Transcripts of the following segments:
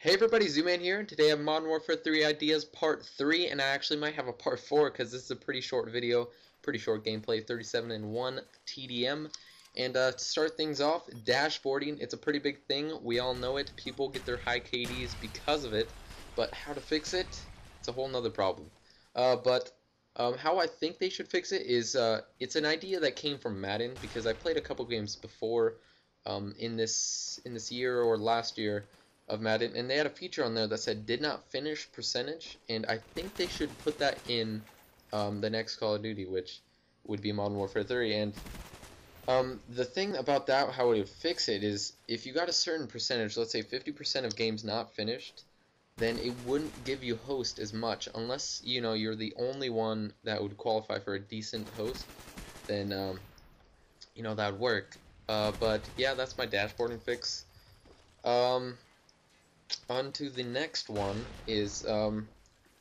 Hey everybody, Zooman here, and today I have Modern Warfare 3 Ideas Part 3, and I actually might have a Part 4 because this is a pretty short video, pretty short gameplay, 37 and 1 TDM. And uh, to start things off, dashboarding, it's a pretty big thing, we all know it, people get their high KDs because of it, but how to fix it, it's a whole nother problem. Uh, but um, how I think they should fix it is, uh, it's an idea that came from Madden, because I played a couple games before um, in this in this year or last year, of Madden, and they had a feature on there that said did not finish percentage, and I think they should put that in um, the next Call of Duty, which would be Modern Warfare 3. And um, the thing about that, how it would fix it, is if you got a certain percentage, let's say 50% of games not finished, then it wouldn't give you host as much, unless you know you're the only one that would qualify for a decent host. Then um, you know that would work. Uh, but yeah, that's my dashboarding fix. Um, on to the next one is um,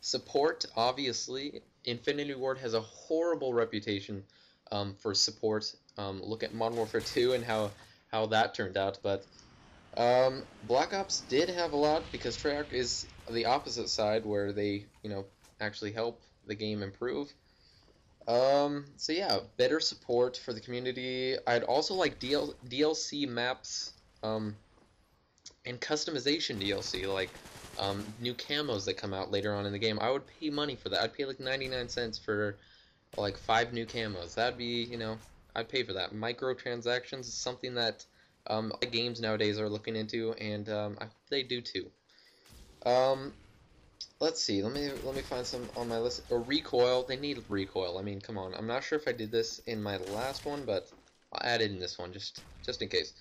support. Obviously, Infinity Ward has a horrible reputation um, for support. Um, look at Modern Warfare 2 and how how that turned out. But um, Black Ops did have a lot because Treyarch is the opposite side where they you know actually help the game improve. Um, so yeah, better support for the community. I'd also like DL DLC maps. And customization DLC, like um, new camos that come out later on in the game. I would pay money for that. I'd pay like 99 cents for like five new camos. That'd be, you know, I'd pay for that. Microtransactions is something that um, games nowadays are looking into, and um, I hope they do too. Um, let's see. Let me let me find some on my list. Recoil. They need recoil. I mean, come on. I'm not sure if I did this in my last one, but I'll add it in this one just just in case.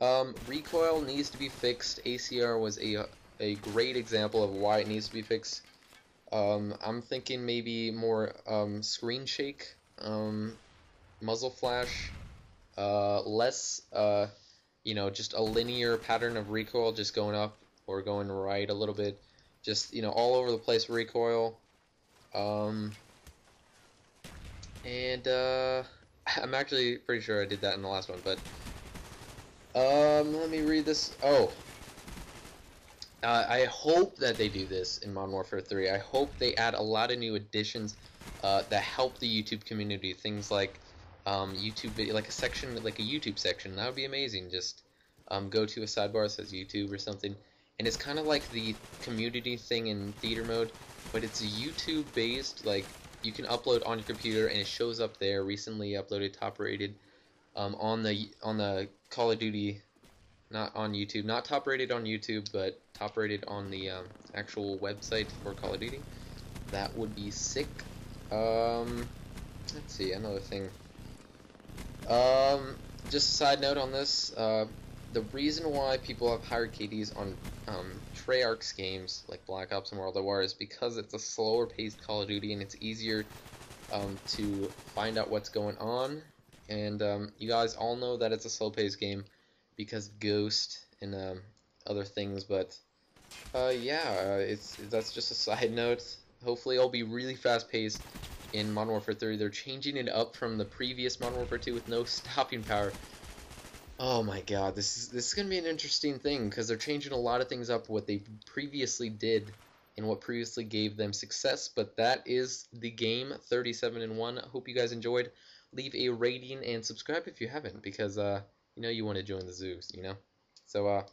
Um, recoil needs to be fixed. ACR was a, a great example of why it needs to be fixed. Um, I'm thinking maybe more um, screen shake, um, muzzle flash, uh, less, uh, you know, just a linear pattern of recoil just going up or going right a little bit. Just, you know, all over the place recoil. Um, and uh, I'm actually pretty sure I did that in the last one, but um, let me read this. Oh. Uh, I hope that they do this in Modern Warfare 3. I hope they add a lot of new additions uh, that help the YouTube community. Things like um, YouTube video, like a section, like a YouTube section. That would be amazing. Just um, go to a sidebar that says YouTube or something. And it's kind of like the community thing in theater mode, but it's YouTube based. Like you can upload on your computer and it shows up there. Recently uploaded, top rated um, on the on the Call of Duty, not on YouTube, not top rated on YouTube, but top rated on the um, actual website for Call of Duty. That would be sick. Um, let's see another thing. Um, just a side note on this. Uh, the reason why people have higher KDs on um, Treyarch's games like Black Ops and World at War is because it's a slower paced Call of Duty and it's easier um, to find out what's going on and um, you guys all know that it's a slow-paced game because Ghost and um, other things. But uh, yeah, uh, it's that's just a side note. Hopefully, it'll be really fast-paced in Modern Warfare 3. They're changing it up from the previous Modern Warfare 2 with no stopping power. Oh my god, this is this is gonna be an interesting thing because they're changing a lot of things up what they previously did and what previously gave them success. But that is the game, 37 and 1. Hope you guys enjoyed leave a rating and subscribe if you haven't because uh, you know you want to join the zoos, you know. So uh,